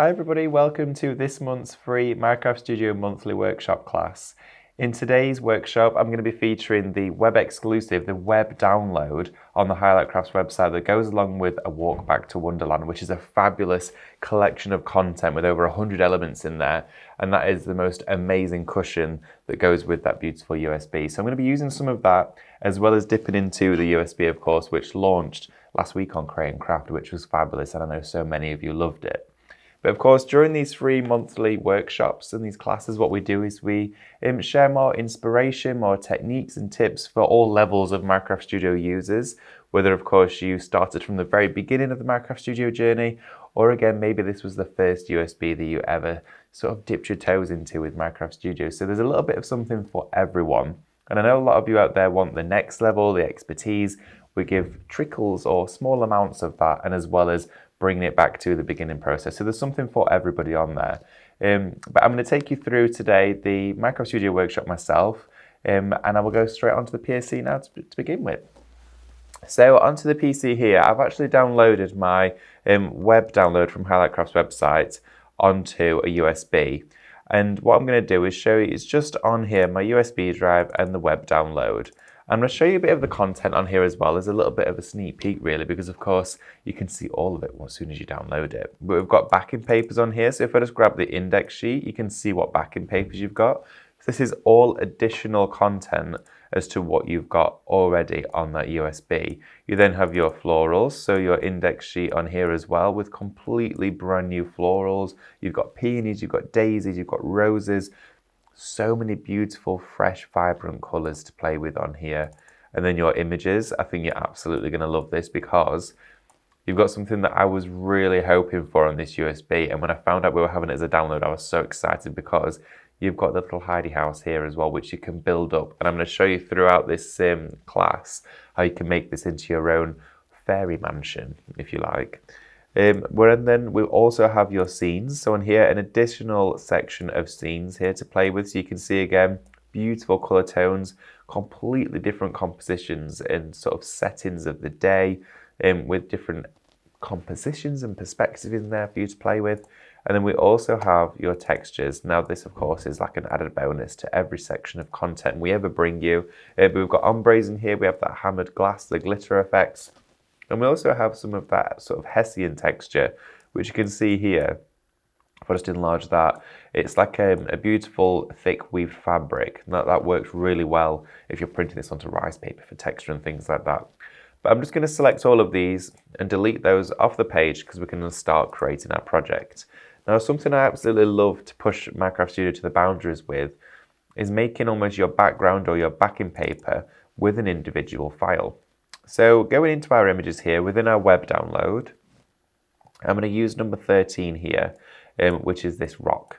Hi everybody, welcome to this month's free My Craft Studio monthly workshop class. In today's workshop, I'm going to be featuring the web exclusive, the web download on the Highlight Crafts website that goes along with a walk back to Wonderland, which is a fabulous collection of content with over 100 elements in there. And that is the most amazing cushion that goes with that beautiful USB. So I'm going to be using some of that as well as dipping into the USB, of course, which launched last week on and Craft, which was fabulous. And I know so many of you loved it. But of course, during these free monthly workshops and these classes, what we do is we um, share more inspiration, more techniques and tips for all levels of My Craft Studio users. Whether, of course, you started from the very beginning of the My Craft Studio journey, or again, maybe this was the first USB that you ever sort of dipped your toes into with My Craft Studio. So there's a little bit of something for everyone. And I know a lot of you out there want the next level, the expertise. We give trickles or small amounts of that, and as well as bringing it back to the beginning process. So there's something for everybody on there. Um, but I'm going to take you through today the My Craft Studio Workshop myself, um, and I will go straight onto the PC now to, to, begin with. So onto the PC here, I've actually downloaded my um, web download from Highlight Crafts website onto a USB. And what I'm going to do is show you, it's just on here, my USB drive and the web download. I'm going to show you a bit of the content on here as well There's a little bit of a sneak peek really because of course you can see all of it as soon as you download it. But we've got backing papers on here so if I just grab the index sheet you can see what backing papers you've got. This is all additional content as to what you've got already on that USB. You then have your florals, so your index sheet on here as well with completely brand new florals. You've got peonies, you've got daisies, you've got roses, so many beautiful, fresh, vibrant colors to play with on here. And then your images, I think you're absolutely going to love this because you've got something that I was really hoping for on this USB. And when I found out we were having it as a download, I was so excited because you've got the little hidey house here as well, which you can build up. And I'm going to show you throughout this um, class how you can make this into your own fairy mansion, if you like. Um, then we also have your scenes. So on here, an additional section of scenes here to play with. So you can see again, beautiful color tones, completely different compositions and sort of settings of the day um, with different compositions and perspectives in there for you to play with. And then we also have your textures. Now this of course is like an added bonus to every section of content we ever bring you. Uh, but we've got ombres in here, we have that hammered glass, the glitter effects, and we also have some of that sort of Hessian texture, which you can see here. If I just enlarge that, it's like a, um, a beautiful thick weaved fabric. That, that works really well if you're printing this onto rice paper for texture and things like that. But I'm just going to select all of these and delete those off the page because going to start creating our project. Now, something I absolutely love to push My Craft Studio to the boundaries with is making almost your background or your backing paper with an individual file. So going into our images here within our web download, I'm going to use number 13 here, um, which is this rock.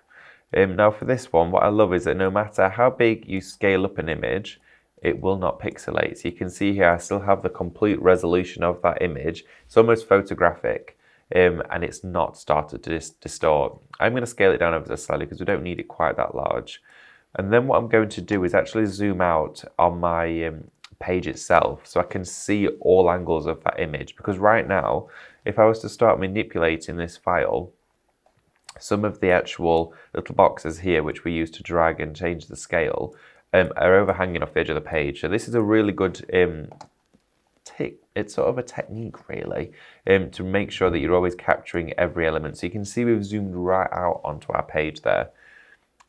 Um, now for this one, what I love is that no matter how big you scale up an image, it will not pixelate. So you can see here I still have the complete resolution of that image. It's almost photographic um, and it's not started to dis distort. I'm going to scale it down ever so slightly because we don't need it quite that large. And then what I'm going to do is actually zoom out on my um, page itself so I can see all angles of that image. Because right now if I was to start manipulating this file some of the actual little boxes here which we use to drag and change the scale um, are overhanging off the edge of the page. So this is a really good um, it's sort of a technique really um, to make sure that you're always capturing every element. So you can see we've zoomed right out onto our page there.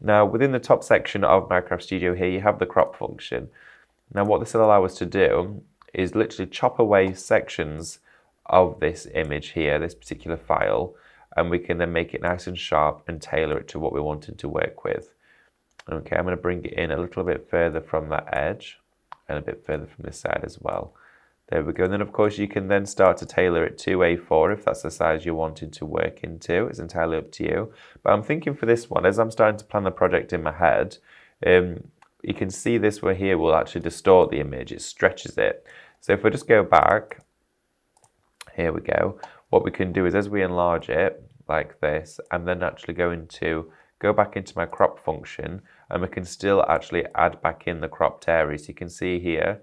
Now within the top section of My Craft Studio here you have the crop function now what this will allow us to do is literally chop away sections of this image here, this particular file, and we can then make it nice and sharp and tailor it to what we're wanting to work with. Okay, I'm going to bring it in a little bit further from that edge and a bit further from this side as well. There we go. And then of course you can then start to tailor it to A4 if that's the size you're wanting to work into. It's entirely up to you. But I'm thinking for this one, as I'm starting to plan the project in my head, um, you can see this one here will actually distort the image, it stretches it. So if we just go back, here we go, what we can do is as we enlarge it like this and then actually go into, go back into my crop function and we can still actually add back in the cropped So You can see here,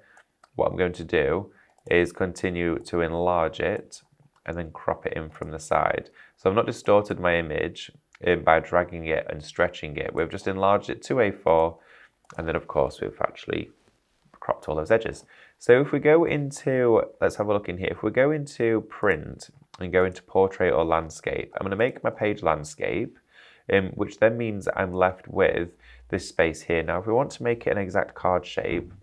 what I'm going to do is continue to enlarge it and then crop it in from the side. So I've not distorted my image um, by dragging it and stretching it. We've just enlarged it to A4 and then of course we've actually cropped all those edges. So if we go into, let's have a look in here. If we go into print and go into portrait or landscape, I'm going to make my page landscape, um, which then means I'm left with this space here. Now if we want to make it an exact card shape,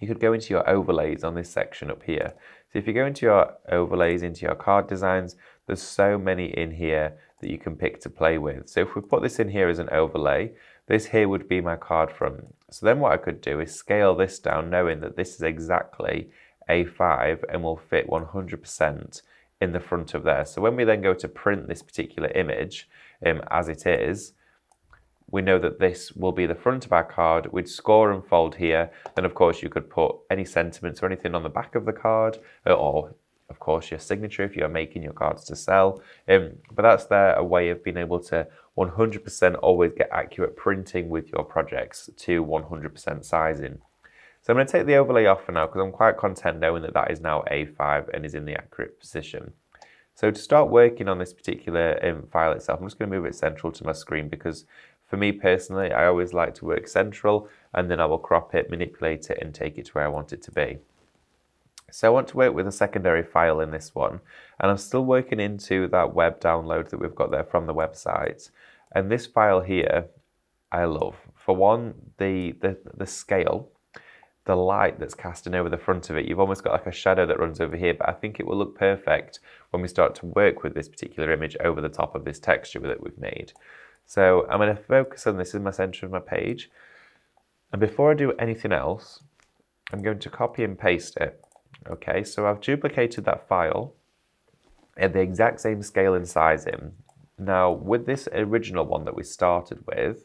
you could go into your overlays on this section up here. So if you go into your overlays, into your card designs, there's so many in here that you can pick to play with. So if we put this in here as an overlay, this here would be my card front. So then what I could do is scale this down knowing that this is exactly A5 and will fit 100% in the front of there. So when we then go to print this particular image um, as it is, we know that this will be the front of our card. We'd score and fold here. Then of course you could put any sentiments or anything on the back of the card uh, or of course your signature if you're making your cards to sell. Um, but that's there a way of being able to 100% always get accurate printing with your projects to 100% sizing. So I'm going to take the overlay off for now because I'm quite content knowing that that is now A5 and is in the accurate position. So to start working on this particular um, file itself, I'm just going to move it central to my screen because for me personally, I always like to work central and then I will crop it, manipulate it and take it to where I want it to be. So I want to work with a secondary file in this one and I'm still working into that web download that we've got there from the website. And this file here, I love. For one, the, the, the scale, the light that's casting over the front of it, you've almost got like a shadow that runs over here, but I think it will look perfect when we start to work with this particular image over the top of this texture that we've made. So I'm going to focus on this as my center of my page. And before I do anything else, I'm going to copy and paste it. Okay, so I've duplicated that file at the exact same scale and sizing. Now, with this original one that we started with,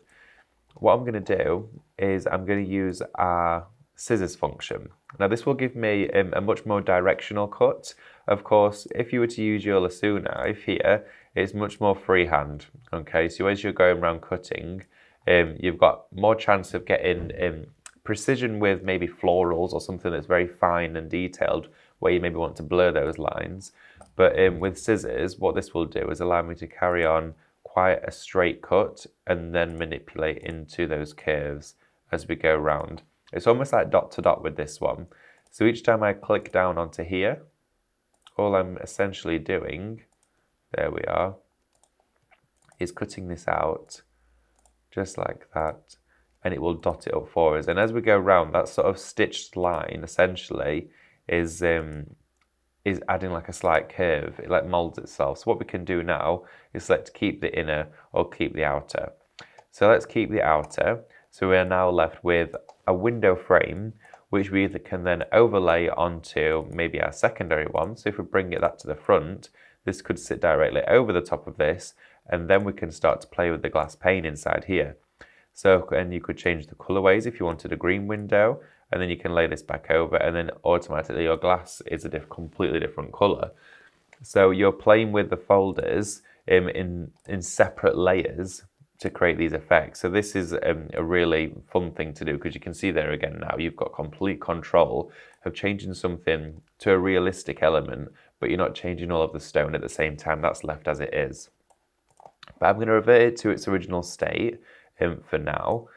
what I'm going to do is I'm going to use our scissors function. Now, this will give me um, a much more directional cut. Of course, if you were to use your lasso knife here, it's much more freehand. Okay, so as you're going around cutting, um, you've got more chance of getting um, precision with maybe florals or something that's very fine and detailed, where you maybe want to blur those lines. But um, with scissors, what this will do is allow me to carry on quite a straight cut and then manipulate into those curves as we go around. It's almost like dot to dot with this one. So each time I click down onto here, all I'm essentially doing there we are, is cutting this out just like that and it will dot it up for us. And as we go around, that sort of stitched line essentially is um, is adding like a slight curve. It like molds itself. So what we can do now is select keep the inner or keep the outer. So let's keep the outer. So we are now left with a window frame which we either can then overlay onto maybe our secondary one. So if we bring it that to the front, this could sit directly over the top of this, and then we can start to play with the glass pane inside here. So, and you could change the colorways if you wanted a green window, and then you can lay this back over, and then automatically your glass is a diff completely different color. So you're playing with the folders in, in, in separate layers to create these effects. So this is um, a really fun thing to do because you can see there again now you've got complete control of changing something to a realistic element, but you're not changing all of the stone at the same time. That's left as it is. But I'm going to revert it to its original state um, for now.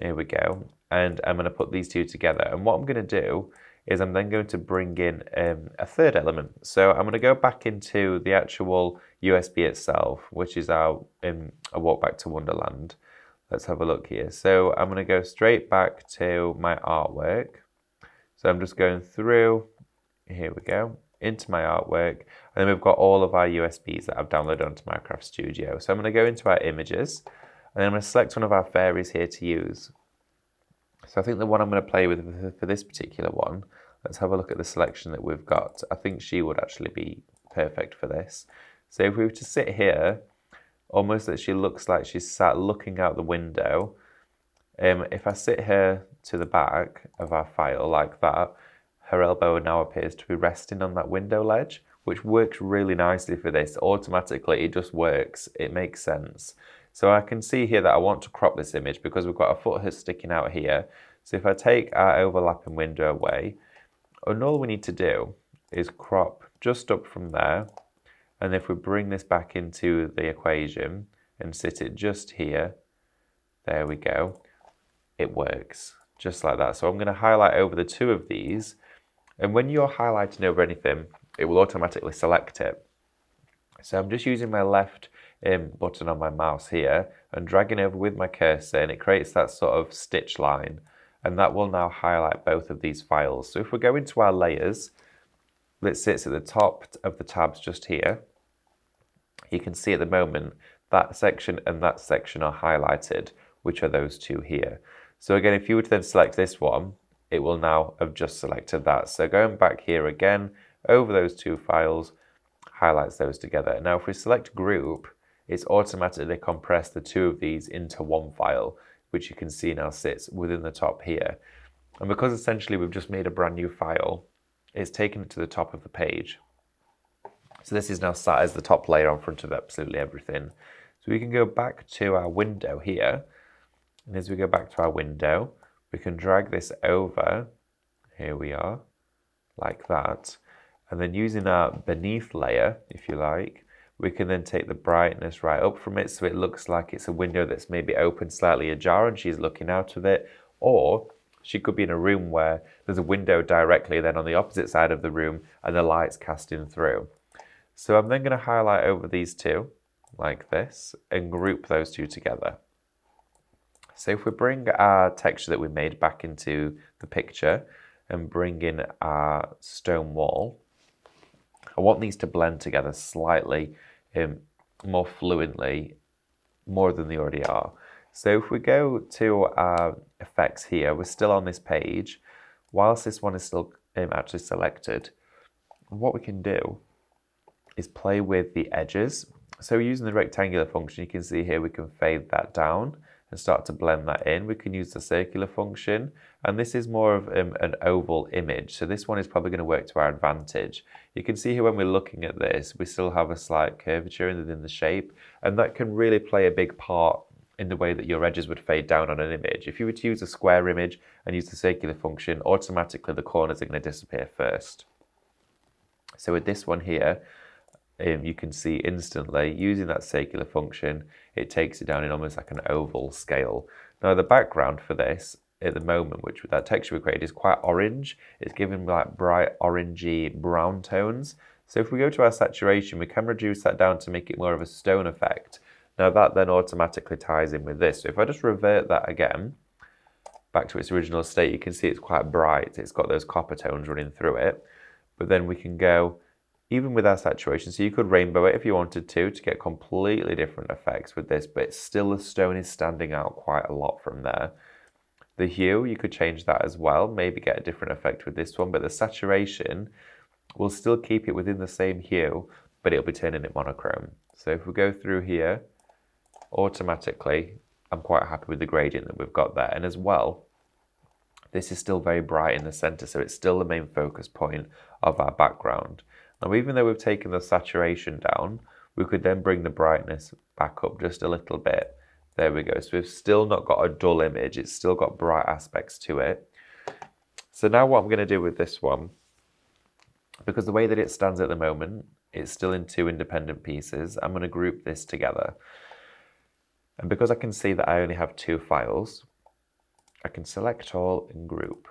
Here we go. And I'm going to put these two together. And what I'm going to do is I'm then going to bring in um, a third element. So I'm going to go back into the actual USB itself, which is our um, a walk back to Wonderland. Let's have a look here. So I'm going to go straight back to my artwork. So I'm just going through, here we go, into my artwork. And then we've got all of our USBs that I've downloaded onto My Craft Studio. So I'm going to go into our images and then I'm going to select one of our fairies here to use. So I think the one I'm going to play with for this particular one, let's have a look at the selection that we've got. I think she would actually be perfect for this. So if we were to sit here, almost that she looks like she's sat looking out the window. Um, if I sit her to the back of our file like that, her elbow now appears to be resting on that window ledge, which works really nicely for this. Automatically, it just works. It makes sense. So I can see here that I want to crop this image because we've got a foot sticking out here. So if I take our overlapping window away, and all we need to do is crop just up from there. And if we bring this back into the equation and sit it just here, there we go, it works just like that. So I'm going to highlight over the two of these. And when you're highlighting over anything, it will automatically select it. So I'm just using my left um, button on my mouse here and dragging over with my cursor and it creates that sort of stitch line and that will now highlight both of these files. So if we go into our layers that sits at the top of the tabs just here, you can see at the moment that section and that section are highlighted, which are those two here. So again, if you were to then select this one, it will now have just selected that. So going back here again, over those two files, highlights those together. Now if we select group, it's automatically compressed the two of these into one file, which you can see now sits within the top here. And because essentially we've just made a brand new file, it's taken it to the top of the page. So this is now sat as the top layer on front of absolutely everything. So we can go back to our window here. And as we go back to our window, we can drag this over. Here we are, like that. And then using our beneath layer, if you like, we can then take the brightness right up from it so it looks like it's a window that's maybe open slightly ajar and she's looking out of it. Or she could be in a room where there's a window directly then on the opposite side of the room and the light's casting through. So I'm then going to highlight over these two like this and group those two together. So if we bring our texture that we made back into the picture and bring in our stone wall, I want these to blend together slightly um, more fluently, more than they already are. So if we go to our effects here, we're still on this page. Whilst this one is still um, actually selected, what we can do is play with the edges. So using the rectangular function, you can see here we can fade that down and start to blend that in. We can use the circular function, and this is more of um, an oval image. So this one is probably going to work to our advantage. You can see here when we're looking at this, we still have a slight curvature within the shape, and that can really play a big part in the way that your edges would fade down on an image. If you were to use a square image and use the circular function, automatically the corners are going to disappear first. So with this one here, um, you can see instantly using that circular function, it takes it down in almost like an oval scale. Now the background for this at the moment, which with that texture we created, is quite orange. It's given like bright orangey brown tones. So if we go to our saturation, we can reduce that down to make it more of a stone effect. Now that then automatically ties in with this. So if I just revert that again, back to its original state, you can see it's quite bright. It's got those copper tones running through it. But then we can go even with our saturation. So you could rainbow it if you wanted to to get completely different effects with this, but still the stone is standing out quite a lot from there. The hue, you could change that as well, maybe get a different effect with this one, but the saturation will still keep it within the same hue, but it'll be turning it monochrome. So if we go through here, automatically, I'm quite happy with the gradient that we've got there. And as well, this is still very bright in the center, so it's still the main focus point of our background. Now, even though we've taken the saturation down, we could then bring the brightness back up just a little bit. There we go. So we've still not got a dull image. It's still got bright aspects to it. So now what I'm going to do with this one, because the way that it stands at the moment, it's still in two independent pieces. I'm going to group this together. And because I can see that I only have two files, I can select all and group.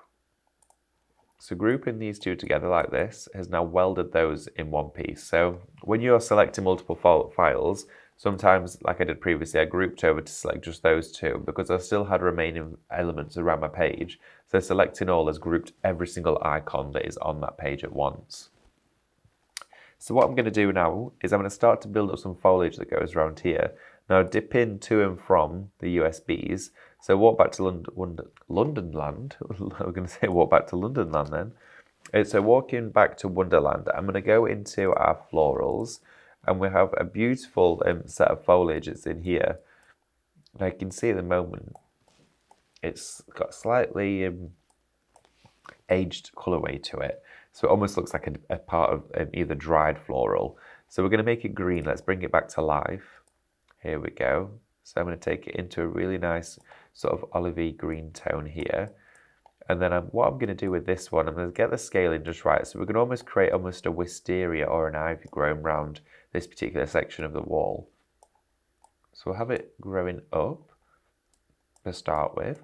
So grouping these two together like this has now welded those in one piece. So when you're selecting multiple files, sometimes, like I did previously, I grouped over to select just those two because I still had remaining elements around my page. So selecting all has grouped every single icon that is on that page at once. So what I'm going to do now is I'm going to start to build up some foliage that goes around here. Now dip in to and from the USBs so walk back to London, London Land. I'm going to say walk back to London Land then. So walking back to Wonderland, I'm going to go into our florals and we have a beautiful um, set of foliage that's in here. And I can see at the moment it's got slightly um, aged colourway to it. So it almost looks like a, a part of um, either dried floral. So we're going to make it green. Let's bring it back to life. Here we go. So I'm going to take it into a really nice sort of olivey green tone here. And then I'm, what I'm going to do with this one, I'm going to get the scaling just right. So we're going to almost create almost a wisteria or an ivy growing around this particular section of the wall. So we'll have it growing up to start with.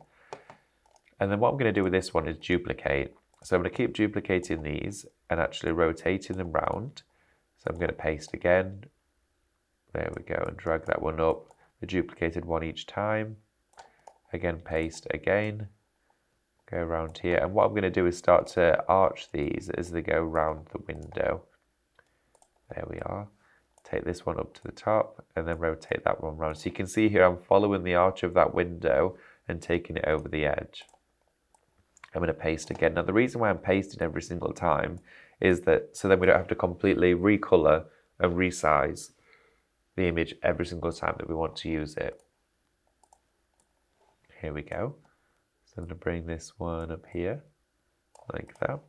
And then what I'm going to do with this one is duplicate. So I'm going to keep duplicating these and actually rotating them round. So I'm going to paste again. There we go, and drag that one up, the duplicated one each time. Again, paste again. Go around here. And what I'm going to do is start to arch these as they go around the window. There we are. Take this one up to the top and then rotate that one around. So you can see here I'm following the arch of that window and taking it over the edge. I'm going to paste again. Now the reason why I'm pasting every single time is that so then we don't have to completely recolor and resize the image every single time that we want to use it. Here we go. So I'm going to bring this one up here like that.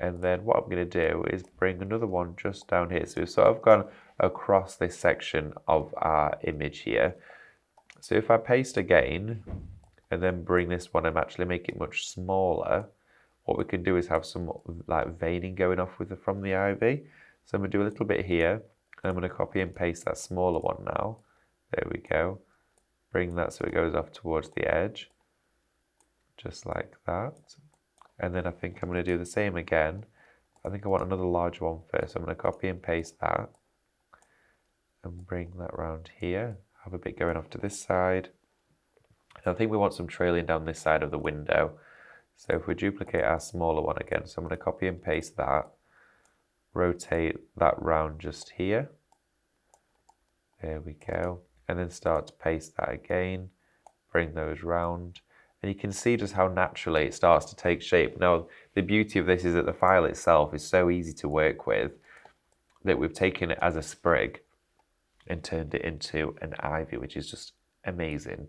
And then what I'm going to do is bring another one just down here. So we've sort of gone across this section of our image here. So if I paste again, and then bring this one and actually make it much smaller, what we can do is have some like veining going off with the, from the ivy. So I'm going to do a little bit here. I'm going to copy and paste that smaller one now. There we go. Bring that so it goes off towards the edge. Just like that. And then I think I'm going to do the same again. I think I want another large one first. I'm going to copy and paste that. And bring that round here. Have a bit going off to this side. I think we want some trailing down this side of the window. So if we duplicate our smaller one again, so I'm going to copy and paste that, rotate that round just here. There we go. And then start to paste that again, bring those round. And you can see just how naturally it starts to take shape. Now, the beauty of this is that the file itself is so easy to work with that we've taken it as a sprig and turned it into an ivy, which is just amazing.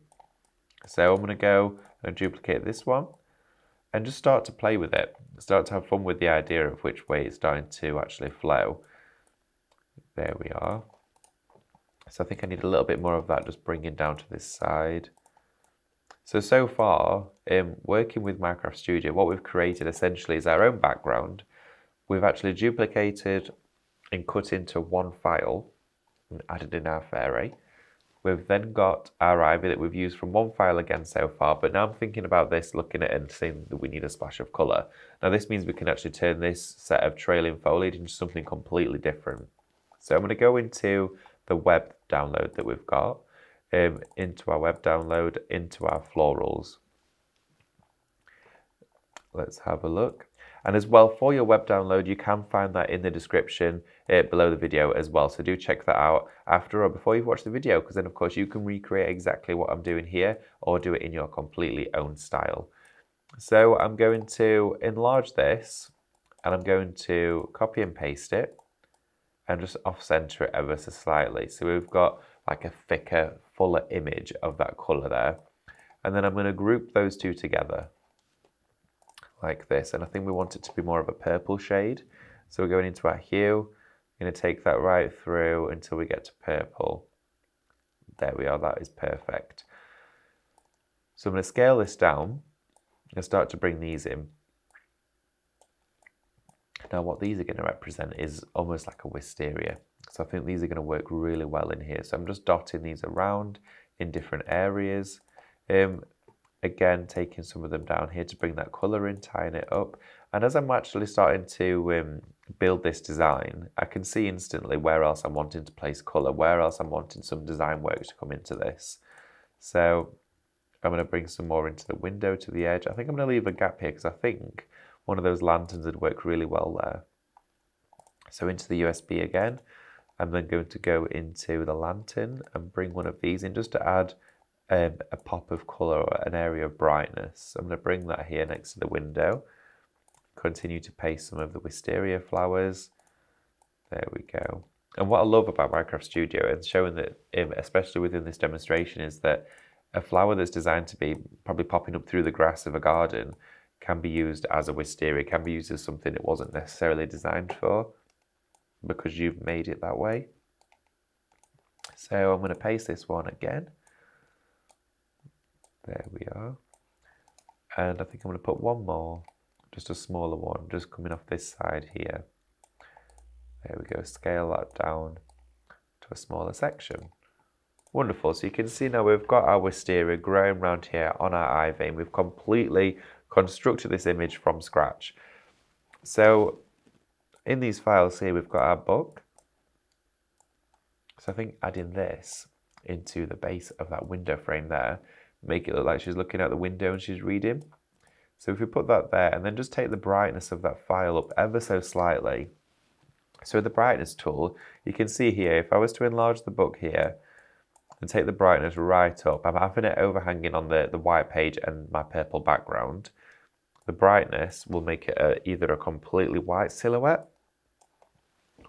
So I'm going to go and duplicate this one and just start to play with it. Start to have fun with the idea of which way it's starting to actually flow. There we are. So I think I need a little bit more of that just bringing down to this side. So, so far, in working with My Craft Studio, what we've created essentially is our own background. We've actually duplicated and cut into one file and added in our fairy. We've then got our ivy that we've used from one file again so far, but now I'm thinking about this, looking at it and saying that we need a splash of colour. Now this means we can actually turn this set of trailing foliage into something completely different. So I'm going to go into the web download that we've got, um, into our web download, into our florals. Let's have a look. And as well, for your web download, you can find that in the description uh, below the video as well. So do check that out after or before you've watched the video, because then of course you can recreate exactly what I'm doing here or do it in your completely own style. So I'm going to enlarge this and I'm going to copy and paste it and just off center it ever so slightly. So we've got like a thicker, fuller image of that color there. And then I'm going to group those two together like this. And I think we want it to be more of a purple shade. So we're going into our hue. I'm going to take that right through until we get to purple. There we are, that is perfect. So I'm going to scale this down and start to bring these in. Now what these are going to represent is almost like a wisteria. So I think these are going to work really well in here. So I'm just dotting these around in different areas. Um, again taking some of them down here to bring that colour in, tying it up. And as I'm actually starting to um, build this design, I can see instantly where else I'm wanting to place colour, where else I'm wanting some design work to come into this. So I'm going to bring some more into the window to the edge. I think I'm going to leave a gap here because I think one of those lanterns would work really well there. So into the USB again, I'm then going to go into the lantern and bring one of these in just to add um, a pop of colour or an area of brightness. I'm going to bring that here next to the window. Continue to paste some of the wisteria flowers. There we go. And what I love about My Craft Studio and showing that, um, especially within this demonstration, is that a flower that's designed to be probably popping up through the grass of a garden can be used as a wisteria, can be used as something it wasn't necessarily designed for because you've made it that way. So I'm going to paste this one again. There we are. And I think I'm going to put one more, just a smaller one, just coming off this side here. There we go, scale that down to a smaller section. Wonderful, so you can see now we've got our wisteria growing around here on our vein. We've completely constructed this image from scratch. So in these files here, we've got our book. So I think adding this into the base of that window frame there, make it look like she's looking out the window and she's reading. So if we put that there and then just take the brightness of that file up ever so slightly. So with the brightness tool, you can see here, if I was to enlarge the book here and take the brightness right up, I'm having it overhanging on the, the white page and my purple background. The brightness will make it a, either a completely white silhouette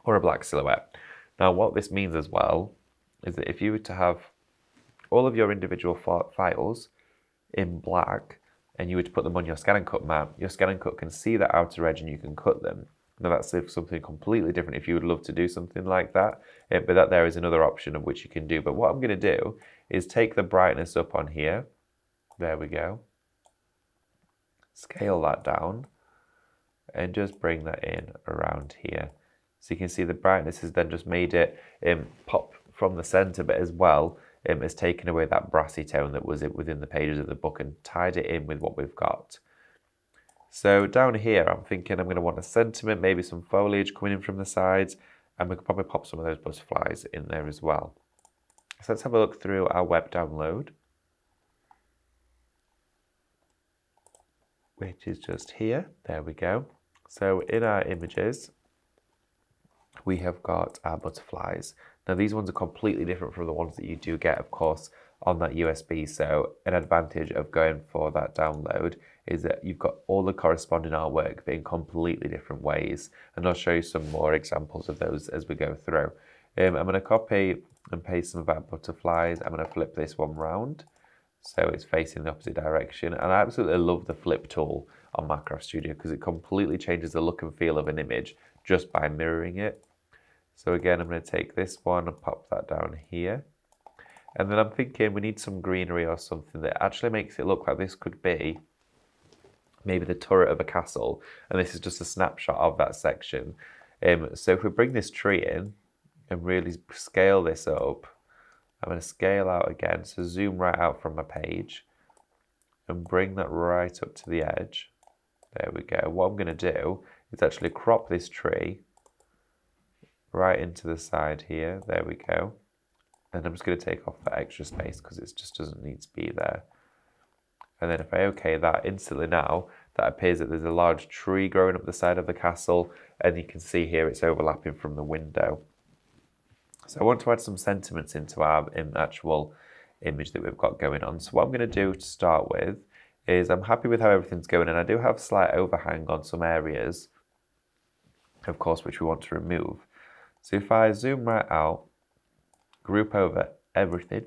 or a black silhouette. Now what this means as well is that if you were to have all of your individual files in black and you were to put them on your scan and cut map, your scan and cut can see that outer edge and you can cut them. Now that's something completely different if you would love to do something like that, eh, but that there is another option of which you can do. But what I'm going to do is take the brightness up on here. There we go. Scale that down and just bring that in around here. So you can see the brightness has then just made it um, pop from the center, but as well, um, has taken away that brassy tone that was within the pages of the book and tied it in with what we've got. So down here, I'm thinking I'm going to want a sentiment, maybe some foliage coming in from the sides, and we could probably pop some of those butterflies in there as well. So let's have a look through our web download, which is just here. There we go. So in our images, we have got our butterflies. Now these ones are completely different from the ones that you do get, of course, on that USB. So an advantage of going for that download is that you've got all the corresponding artwork but in completely different ways. And I'll show you some more examples of those as we go through. Um, I'm going to copy and paste some of our butterflies. I'm going to flip this one round so it's facing the opposite direction. And I absolutely love the flip tool on My Craft Studio because it completely changes the look and feel of an image just by mirroring it. So again, I'm going to take this one and pop that down here. And then I'm thinking we need some greenery or something that actually makes it look like this could be maybe the turret of a castle. And this is just a snapshot of that section. Um, so if we bring this tree in and really scale this up, I'm going to scale out again. So zoom right out from my page and bring that right up to the edge. There we go. What I'm going to do is actually crop this tree right into the side here. There we go. And I'm just going to take off that extra space because it just doesn't need to be there. And then if I OK that instantly now, that appears that there's a large tree growing up the side of the castle. And you can see here it's overlapping from the window. So I want to add some sentiments into our actual image that we've got going on. So what I'm going to do to start with is I'm happy with how everything's going and I do have slight overhang on some areas, of course, which we want to remove. So if I zoom right out, group over everything,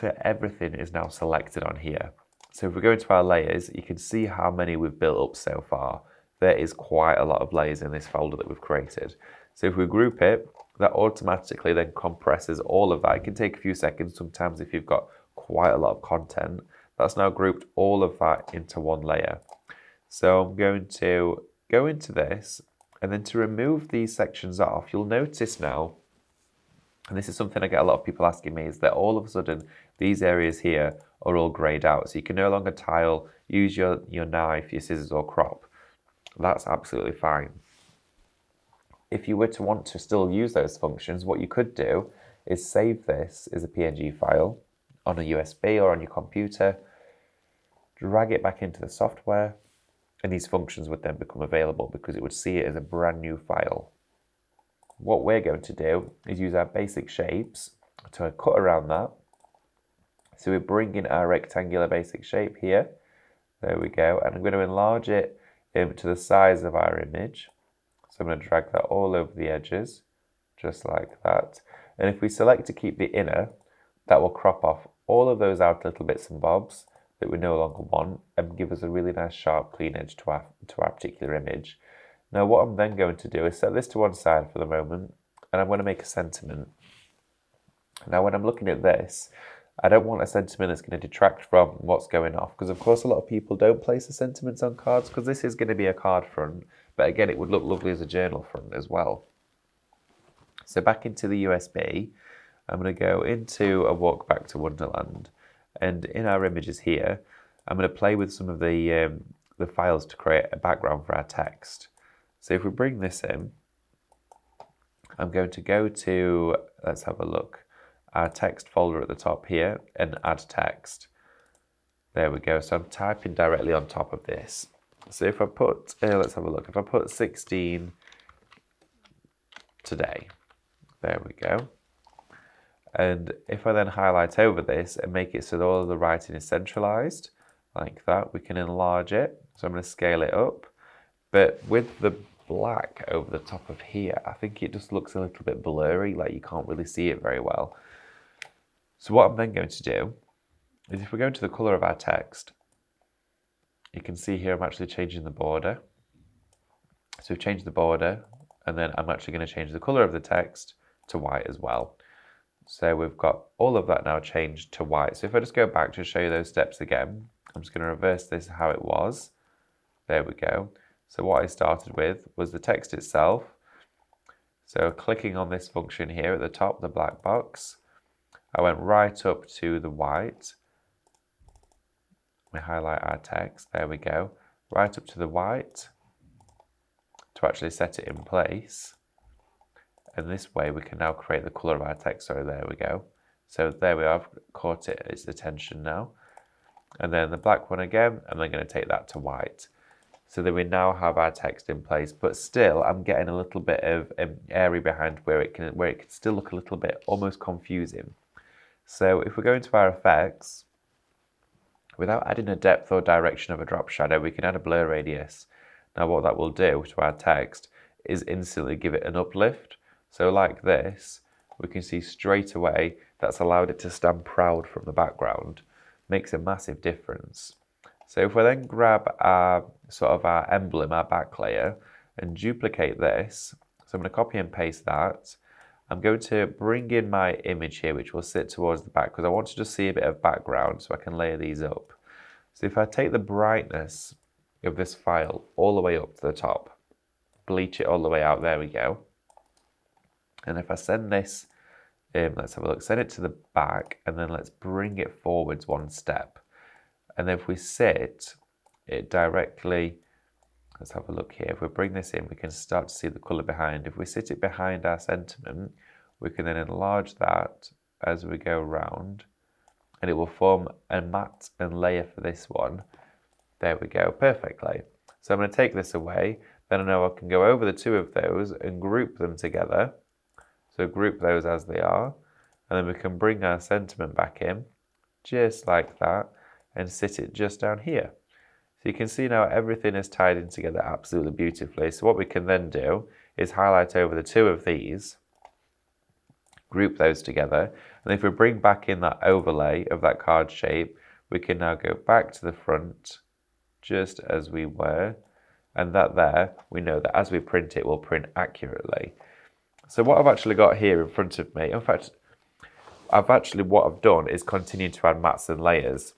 so everything is now selected on here. So if we go into our layers, you can see how many we've built up so far. There is quite a lot of layers in this folder that we've created. So if we group it, that automatically then compresses all of that. It can take a few seconds sometimes if you've got quite a lot of content. That's now grouped all of that into one layer. So I'm going to go into this and then to remove these sections off, you'll notice now, and this is something I get a lot of people asking me, is that all of a sudden these areas here are all greyed out. So you can no longer tile, use your, your knife, your scissors or crop. That's absolutely fine. If you were to want to still use those functions, what you could do is save this as a PNG file on a USB or on your computer, drag it back into the software, and these functions would then become available because it would see it as a brand new file. What we're going to do is use our basic shapes to cut around that. So we're bringing our rectangular basic shape here. There we go. And I'm going to enlarge it um, to the size of our image. So I'm going to drag that all over the edges, just like that. And if we select to keep the inner, that will crop off all of those out little bits and bobs that we no longer want and give us a really nice sharp clean edge to our, to our particular image. Now what I'm then going to do is set this to one side for the moment and I'm going to make a sentiment. Now when I'm looking at this, I don't want a sentiment that's going to detract from what's going off because, of course, a lot of people don't place the sentiments on cards because this is going to be a card front. But again, it would look lovely as a journal front as well. So back into the USB, I'm going to go into a walk back to Wonderland. And in our images here, I'm going to play with some of the, um, the files to create a background for our text. So if we bring this in, I'm going to go to, let's have a look, our text folder at the top here and add text. There we go. So I'm typing directly on top of this. So if I put, uh, let's have a look. If I put 16 today, there we go. And if I then highlight over this and make it so that all of the writing is centralized, like that, we can enlarge it. So I'm going to scale it up. But with the black over the top of here, I think it just looks a little bit blurry, like you can't really see it very well. So what I'm then going to do is if we go into the color of our text, you can see here I'm actually changing the border. So we've changed the border and then I'm actually going to change the color of the text to white as well. So we've got all of that now changed to white. So if I just go back to show you those steps again, I'm just going to reverse this how it was. There we go. So what I started with was the text itself. So clicking on this function here at the top, the black box, I went right up to the white. We highlight our text, there we go. Right up to the white to actually set it in place. And this way we can now create the colour of our text. So there we go. So there we are, I've caught it its attention now. And then the black one again, and going to take that to white so that we now have our text in place. But still, I'm getting a little bit of um, airy behind where it can where it can still look a little bit almost confusing. So if we go into our effects, without adding a depth or direction of a drop shadow, we can add a blur radius. Now what that will do to our text is instantly give it an uplift. So like this, we can see straight away that's allowed it to stand proud from the background. Makes a massive difference. So if we then grab our sort of our emblem, our back layer, and duplicate this, so I'm going to copy and paste that. I'm going to bring in my image here, which will sit towards the back, because I want to just see a bit of background so I can layer these up. So if I take the brightness of this file all the way up to the top, bleach it all the way out, there we go. And if I send this, um, let's have a look, send it to the back, and then let's bring it forwards one step. And if we sit it directly, let's have a look here. If we bring this in, we can start to see the color behind. If we sit it behind our sentiment, we can then enlarge that as we go around and it will form a mat and layer for this one. There we go, perfectly. So I'm going to take this away. Then I know I can go over the two of those and group them together. So group those as they are. And then we can bring our sentiment back in, just like that and sit it just down here. So you can see now everything is tied in together absolutely beautifully. So what we can then do is highlight over the two of these, group those together, and if we bring back in that overlay of that card shape, we can now go back to the front just as we were, and that there, we know that as we print it, will print accurately. So what I've actually got here in front of me, in fact, I've actually, what I've done is continue to add mats and layers.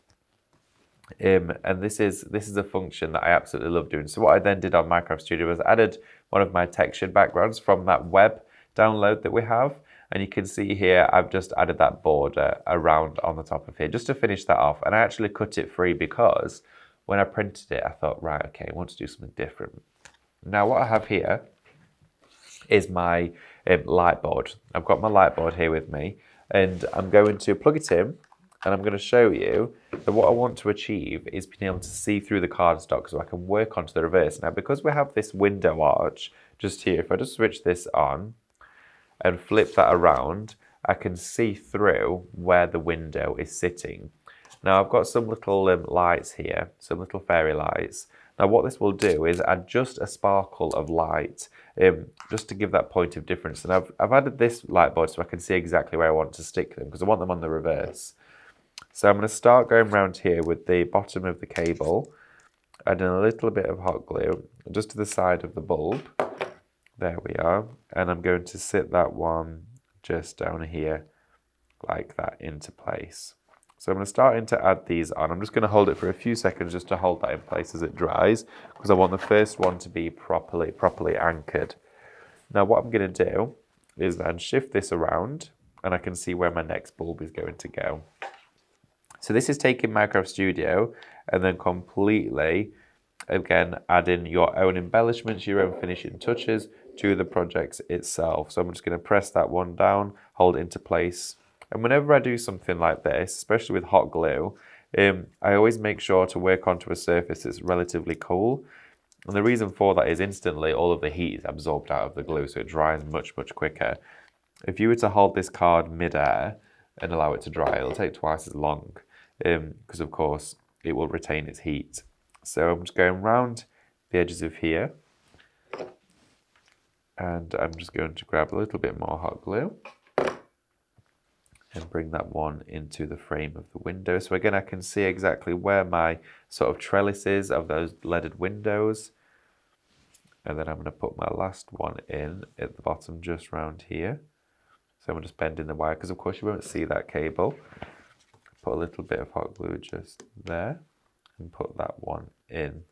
Um, and this is this is a function that I absolutely love doing. So what I then did on My Craft Studio was added one of my textured backgrounds from that web download that we have. And you can see here, I've just added that border around on the top of here just to finish that off. And I actually cut it free because when I printed it, I thought, right, okay, I want to do something different. Now what I have here is my um, light board. I've got my light board here with me and I'm going to plug it in and I'm going to show you that what I want to achieve is being able to see through the cardstock so I can work onto the reverse. Now because we have this window arch just here, if I just switch this on and flip that around, I can see through where the window is sitting. Now I've got some little um, lights here, some little fairy lights. Now what this will do is add just a sparkle of light um, just to give that point of difference. And I've, I've added this light board so I can see exactly where I want to stick them because I want them on the reverse. So I'm going to start going around here with the bottom of the cable, adding a little bit of hot glue just to the side of the bulb. There we are. And I'm going to sit that one just down here like that into place. So I'm going to start in to add these on. I'm just going to hold it for a few seconds just to hold that in place as it dries because I want the first one to be properly properly anchored. Now what I'm going to do is then shift this around and I can see where my next bulb is going to go. So this is taking My Craft Studio and then completely, again, adding your own embellishments, your own finishing touches to the project itself. So I'm just going to press that one down, hold it into place. And whenever I do something like this, especially with hot glue, um, I always make sure to work onto a surface that's relatively cool. And the reason for that is instantly all of the heat is absorbed out of the glue, so it dries much, much quicker. If you were to hold this card mid-air and allow it to dry, it'll take twice as long because, um, of course, it will retain its heat. So I'm just going round the edges of here and I'm just going to grab a little bit more hot glue and bring that one into the frame of the window. So again, I can see exactly where my sort of trellis is of those leaded windows. And then I'm going to put my last one in at the bottom just round here. So I'm just bending the wire because of course you won't see that cable. Put a little bit of hot glue just there and put that one in.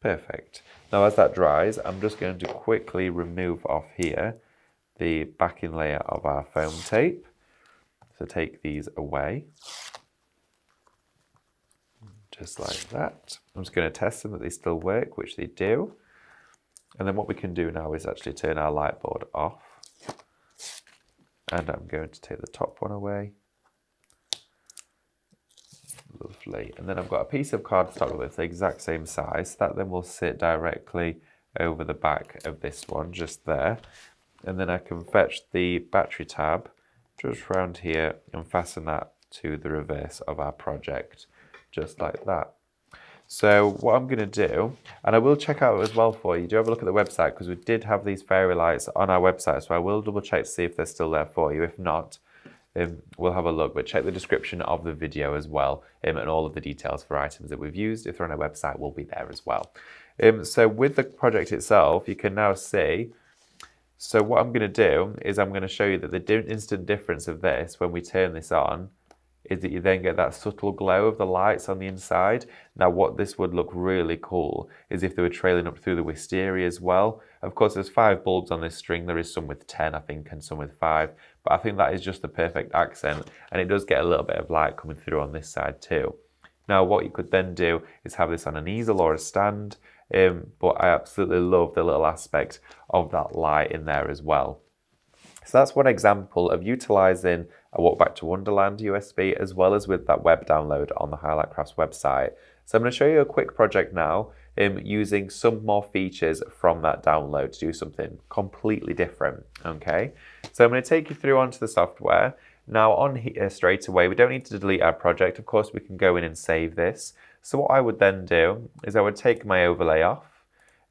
Perfect. Now as that dries, I'm just going to quickly remove off here the backing layer of our foam tape. So take these away, just like that. I'm just going to test them that they still work, which they do. And then what we can do now is actually turn our light board off. And I'm going to take the top one away. Lovely. And then I've got a piece of cardstock that's the exact same size. That then will sit directly over the back of this one, just there. And then I can fetch the battery tab just around here and fasten that to the reverse of our project, just like that. So what I'm going to do, and I will check out as well for you, do have a look at the website because we did have these fairy lights on our website, so I will double check to see if they're still there for you. If not, um, we'll have a look, but check the description of the video as well, um, and all of the details for items that we've used. If they're on our website, will be there as well. Um, so with the project itself, you can now see so what I'm going to do is I'm going to show you that the instant difference of this when we turn this on is that you then get that subtle glow of the lights on the inside. Now what this would look really cool is if they were trailing up through the wisteria as well. Of course there's five bulbs on this string, there is some with 10 I think and some with five, but I think that is just the perfect accent and it does get a little bit of light coming through on this side too. Now what you could then do is have this on an easel or a stand um, but I absolutely love the little aspect of that light in there as well. So that's one example of utilizing a Walk Back to Wonderland USB as well as with that web download on the Highlight Crafts website. So I'm going to show you a quick project now um, using some more features from that download to do something completely different. Okay, so I'm going to take you through onto the software. Now on here straight away, we don't need to delete our project. Of course, we can go in and save this. So what I would then do is I would take my overlay off.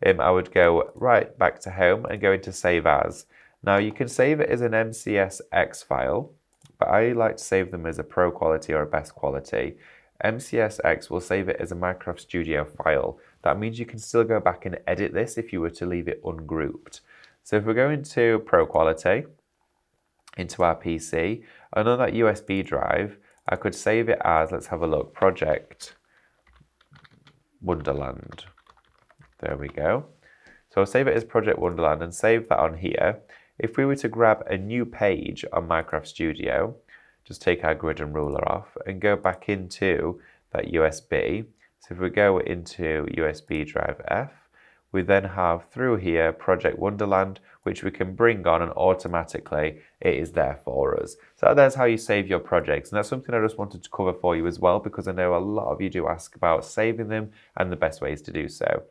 Um, I would go right back to home and go into save as. Now you can save it as an MCSX file, but I like to save them as a pro quality or a best quality. MCSX will save it as a My Craft Studio file. That means you can still go back and edit this if you were to leave it ungrouped. So if we go into pro quality, into our PC, and on that USB drive, I could save it as, let's have a look, project Wonderland. There we go. So I'll save it as Project Wonderland and save that on here. If we were to grab a new page on My Craft Studio, just take our grid and ruler off and go back into that USB. So if we go into USB drive F, we then have through here Project Wonderland, which we can bring on and automatically it is there for us. So that's how you save your projects. And that's something I just wanted to cover for you as well, because I know a lot of you do ask about saving them and the best ways to do so.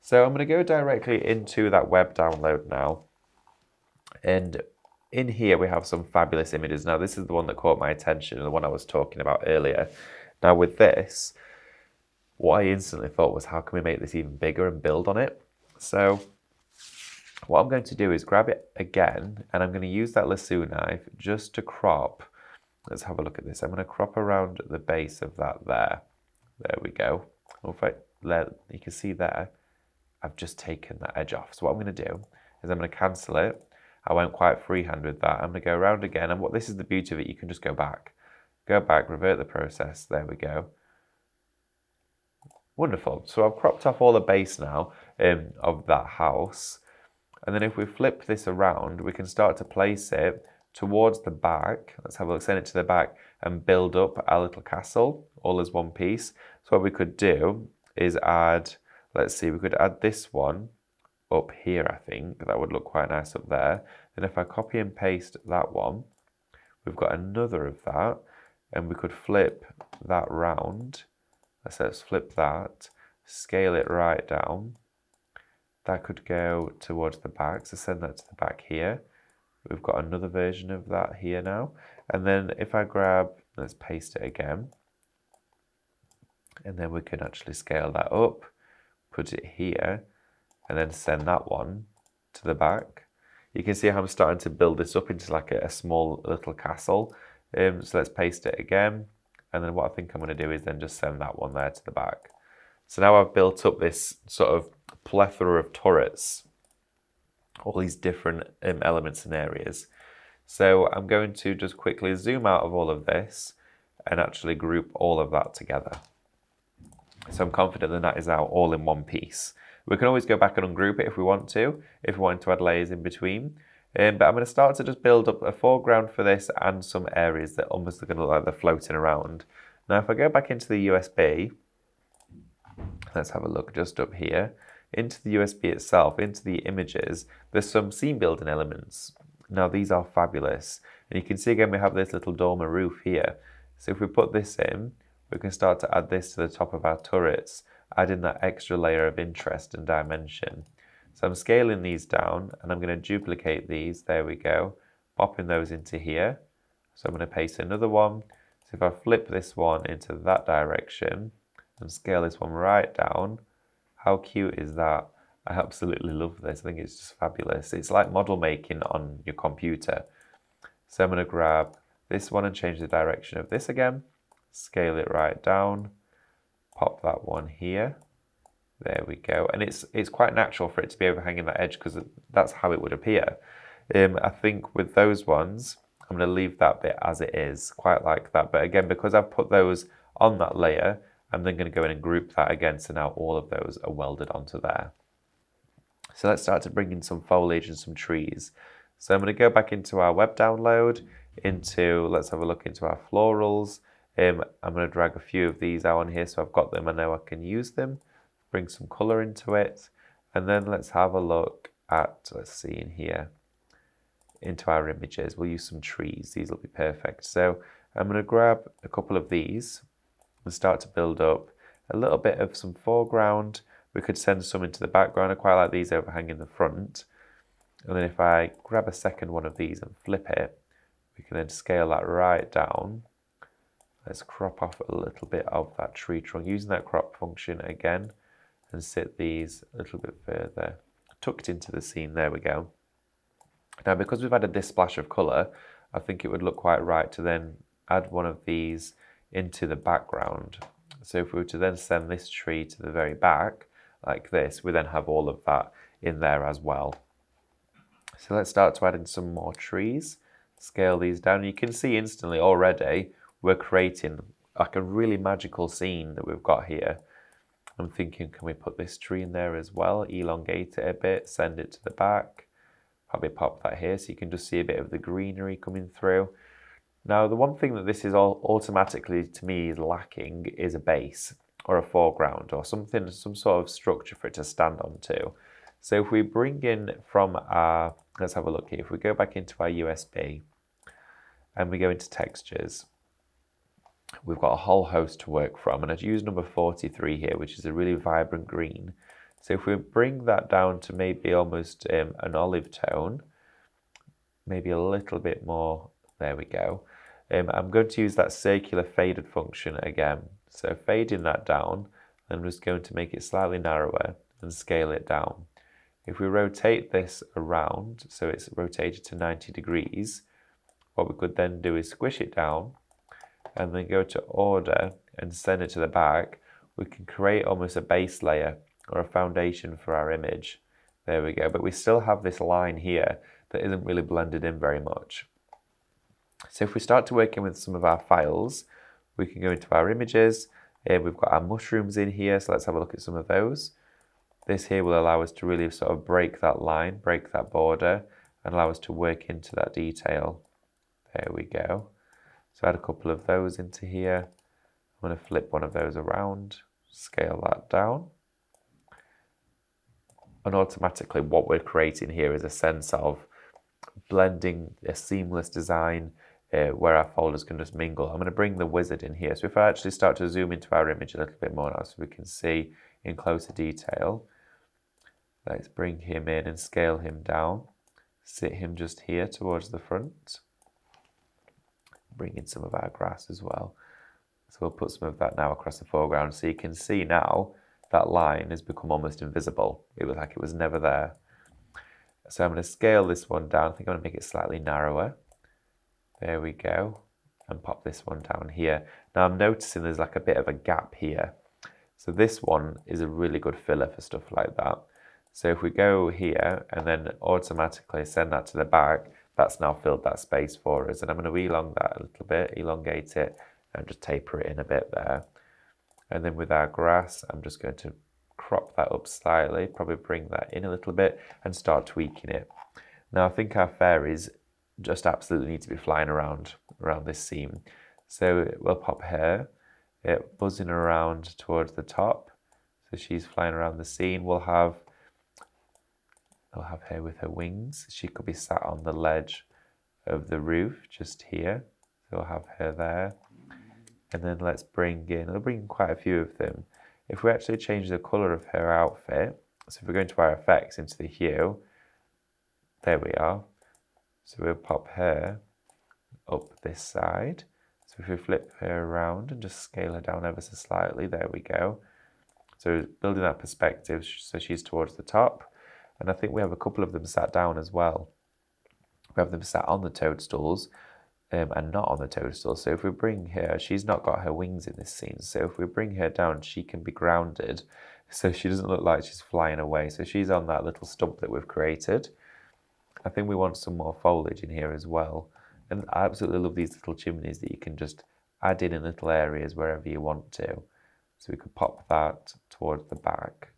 So I'm going to go directly into that web download now. And in here we have some fabulous images. Now this is the one that caught my attention the one I was talking about earlier. Now with this, what I instantly thought was how can we make this even bigger and build on it? So what I'm going to do is grab it again and I'm going to use that lasso knife just to crop. Let's have a look at this. I'm going to crop around the base of that there. There we go. If I let, you can see there, I've just taken that edge off. So what I'm going to do is I'm going to cancel it. I won't quite freehand with that. I'm going to go around again. And what this is the beauty of it, you can just go back. go back, revert the process, there we go. Wonderful. So I've cropped off all the base now um, of that house. And then if we flip this around, we can start to place it towards the back. Let's have a look, send it to the back and build up our little castle all as one piece. So what we could do is add, let's see, we could add this one up here, I think. That would look quite nice up there. Then if I copy and paste that one, we've got another of that. And we could flip that round. Let's, let's flip that, scale it right down. That could go towards the back, so send that to the back here. We've got another version of that here now. And then if I grab, let's paste it again. And then we can actually scale that up, put it here, and then send that one to the back. You can see how I'm starting to build this up into like a, a small little castle. Um, so let's paste it again. And then what I think I'm going to do is then just send that one there to the back. So now I've built up this sort of plethora of turrets, all these different um, elements and areas. So I'm going to just quickly zoom out of all of this and actually group all of that together. So I'm confident that that is now all in one piece. We can always go back and ungroup it if we want to, if we want to add layers in between. Um, but I'm going to start to just build up a foreground for this and some areas that almost are going to look like they're floating around. Now if I go back into the USB, let's have a look just up here, into the USB itself, into the images, there's some scene building elements. Now these are fabulous. And you can see again we have this little dormer roof here. So if we put this in, we can start to add this to the top of our turrets adding that extra layer of interest and dimension. So I'm scaling these down and I'm going to duplicate these. There we go. Popping those into here. So I'm going to paste another one. So if I flip this one into that direction and scale this one right down, how cute is that? I absolutely love this. I think it's just fabulous. It's like model making on your computer. So I'm going to grab this one and change the direction of this again. Scale it right down pop that one here. There we go. And it's it's quite natural for it to be overhanging that edge because that's how it would appear. Um, I think with those ones, I'm going to leave that bit as it is, quite like that. But again, because I've put those on that layer, I'm then going to go in and group that again. So now all of those are welded onto there. So let's start to bring in some foliage and some trees. So I'm going to go back into our web download, into, let's have a look into our florals. Um, I'm going to drag a few of these out on here so I've got them and now I can use them. Bring some colour into it. And then let's have a look at, let's see in here, into our images. We'll use some trees. These will be perfect. So I'm going to grab a couple of these and start to build up a little bit of some foreground. We could send some into the background. I quite like these overhanging the front. And then if I grab a second one of these and flip it, we can then scale that right down Let's crop off a little bit of that tree trunk using that crop function again and sit these a little bit further tucked into the scene. There we go. Now because we've added this splash of colour, I think it would look quite right to then add one of these into the background. So if we were to then send this tree to the very back, like this, we then have all of that in there as well. So let's start to add in some more trees. Scale these down. You can see instantly already we're creating like a really magical scene that we've got here. I'm thinking, can we put this tree in there as well? Elongate it a bit, send it to the back. Probably pop that here so you can just see a bit of the greenery coming through. Now, the one thing that this is all automatically to me is lacking is a base or a foreground or something, some sort of structure for it to stand onto. So if we bring in from our, let's have a look here. If we go back into our USB and we go into textures, we've got a whole host to work from. And I'd use number 43 here, which is a really vibrant green. So if we bring that down to maybe almost um, an olive tone, maybe a little bit more, there we go. Um, I'm going to use that circular faded function again. So fading that down, I'm just going to make it slightly narrower and scale it down. If we rotate this around, so it's rotated to 90 degrees, what we could then do is squish it down and then go to order and send it to the back, we can create almost a base layer or a foundation for our image. There we go. But we still have this line here that isn't really blended in very much. So if we start to work in with some of our files, we can go into our images. and we've got our mushrooms in here, so let's have a look at some of those. This here will allow us to really sort of break that line, break that border, and allow us to work into that detail. There we go. So add a couple of those into here. I'm going to flip one of those around, scale that down. And automatically what we're creating here is a sense of blending a seamless design uh, where our folders can just mingle. I'm going to bring the wizard in here. So if I actually start to zoom into our image a little bit more now so we can see in closer detail, let's bring him in and scale him down. Sit him just here towards the front. Bring in some of our grass as well. So we'll put some of that now across the foreground so you can see now that line has become almost invisible. It was like it was never there. So I'm going to scale this one down. I think I'm going to make it slightly narrower. There we go. And pop this one down here. Now I'm noticing there's like a bit of a gap here. So this one is a really good filler for stuff like that. So if we go here and then automatically send that to the back, that's now filled that space for us. And I'm going to elongate that a little bit, elongate it, and just taper it in a bit there. And then with our grass, I'm just going to crop that up slightly, probably bring that in a little bit and start tweaking it. Now I think our fairies just absolutely need to be flying around around this seam. So we'll pop her, it buzzing around towards the top. So she's flying around the scene. We'll have we'll have her with her wings. She could be sat on the ledge of the roof just here. So we'll have her there. And then let's bring in, I'll bring in quite a few of them. If we actually change the colour of her outfit, so if we go into our effects, into the hue, there we are. So we'll pop her up this side. So if we flip her around and just scale her down ever so slightly, there we go. So building that perspective so she's towards the top. And I think we have a couple of them sat down as well. We have them sat on the toadstools um, and not on the toadstool. So if we bring her, she's not got her wings in this scene. So if we bring her down, she can be grounded. So she doesn't look like she's flying away. So she's on that little stump that we've created. I think we want some more foliage in here as well. And I absolutely love these little chimneys that you can just add in in little areas wherever you want to. So we could pop that towards the back,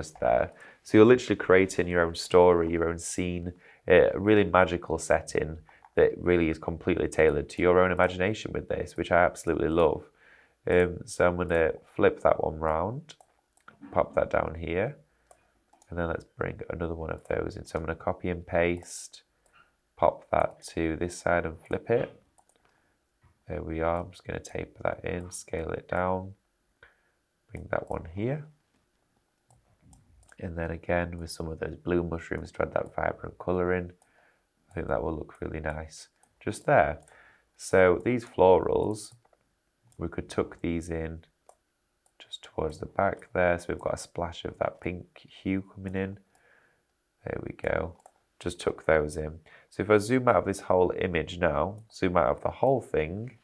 just there. So you're literally creating your own story, your own scene, a really magical setting that really is completely tailored to your own imagination with this, which I absolutely love. Um, so I'm going to flip that one round, pop that down here, and then let's bring another one of those in. So I'm going to copy and paste, pop that to this side and flip it. There we are. I'm just going to taper that in, scale it down, bring that one here. And then again with some of those blue mushrooms to add that vibrant colour in. I think that will look really nice just there. So these florals, we could tuck these in just towards the back there. So we've got a splash of that pink hue coming in. There we go. Just tuck those in. So if I zoom out of this whole image now, zoom out of the whole thing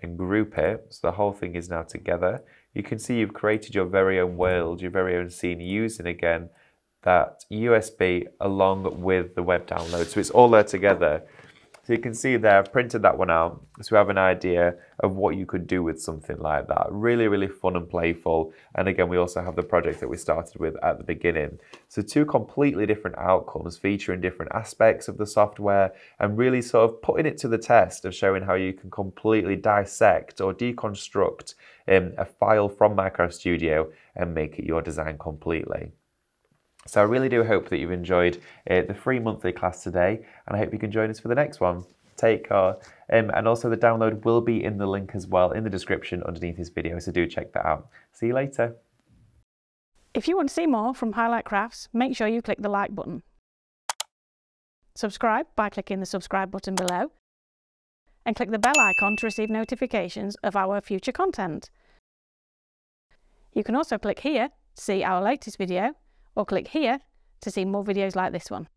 and group it, so the whole thing is now together, you can see you've created your very own world, your very own scene using again that USB along with the web download. So it's all there together. So you can see there, I've printed that one out. So we have an idea of what you could do with something like that. Really, really fun and playful. And again, we also have the project that we started with at the beginning. So two completely different outcomes featuring different aspects of the software and really sort of putting it to the test of showing how you can completely dissect or deconstruct um, a file from My Craft Studio and make it your design completely. So I really do hope that you've enjoyed uh, the free monthly class today, and I hope you can join us for the next one. Take care. Um, and also the download will be in the link as well in the description underneath this video, so do check that out. See you later. If you want to see more from Highlight Crafts, make sure you click the like button. Subscribe by clicking the subscribe button below, and click the bell icon to receive notifications of our future content. You can also click here to see our latest video or click here to see more videos like this one.